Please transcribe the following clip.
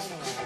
Bye.